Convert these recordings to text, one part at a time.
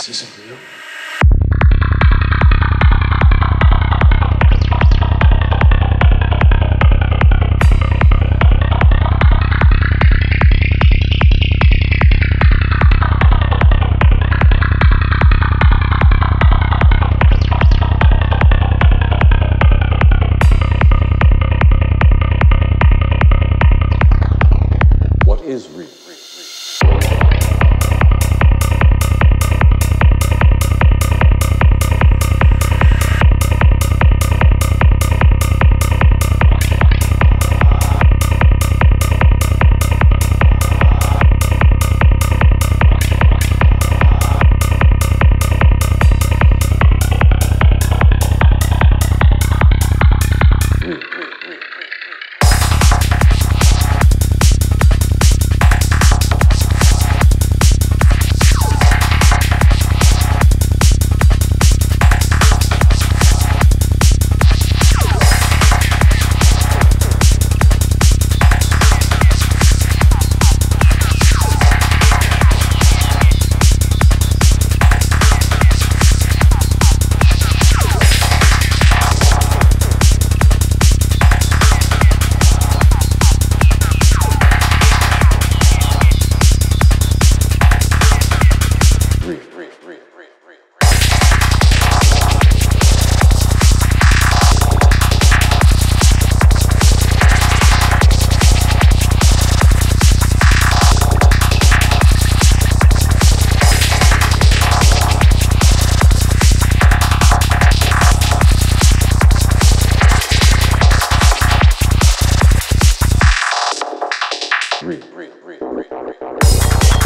This isn't real. Is real?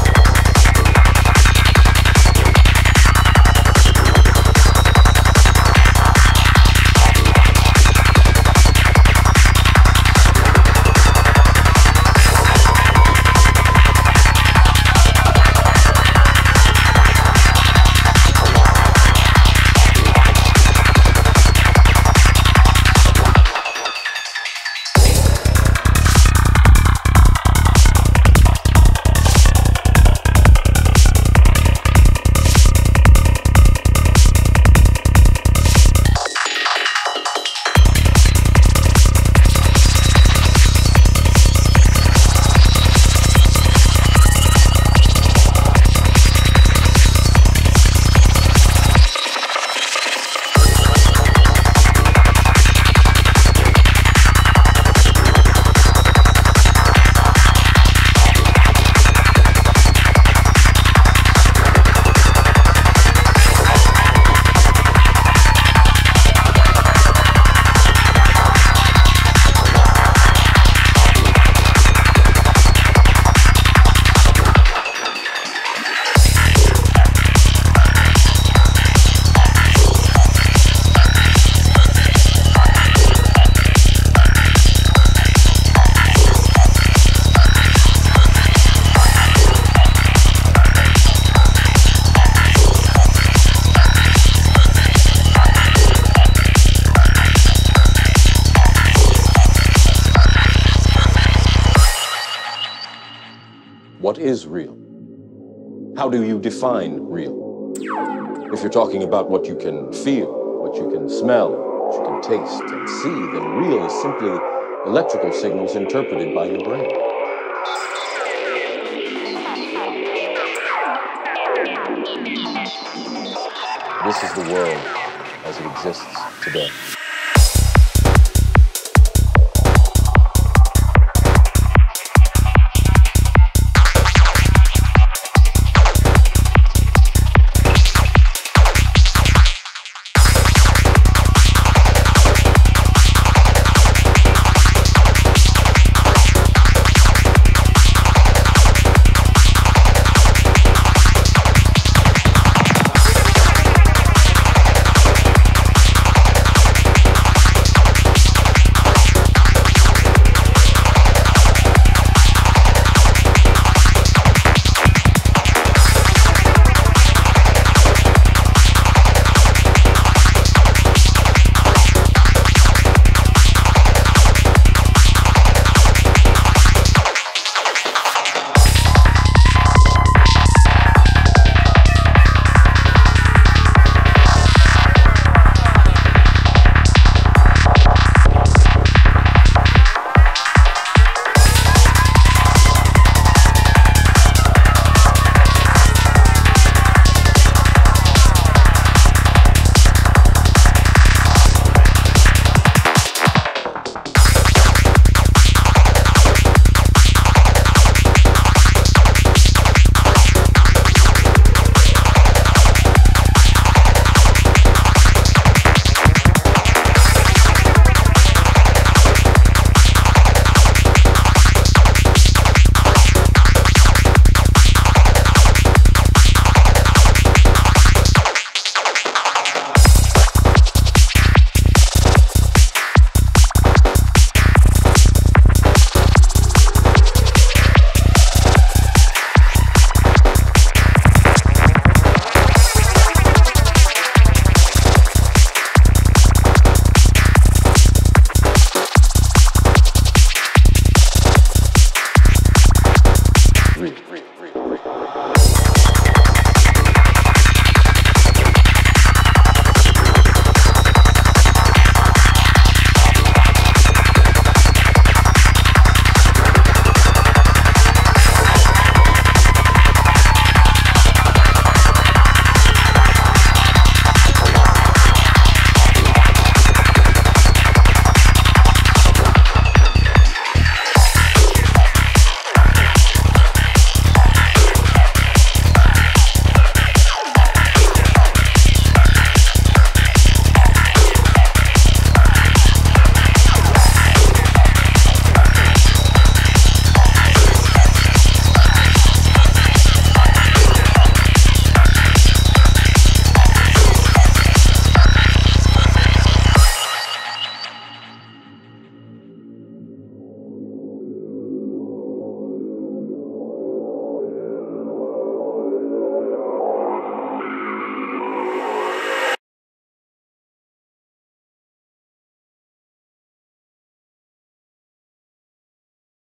What is real? How do you define real? If you're talking about what you can feel, what you can smell, what you can taste and see, then real is simply electrical signals interpreted by your brain. This is the world as it exists today.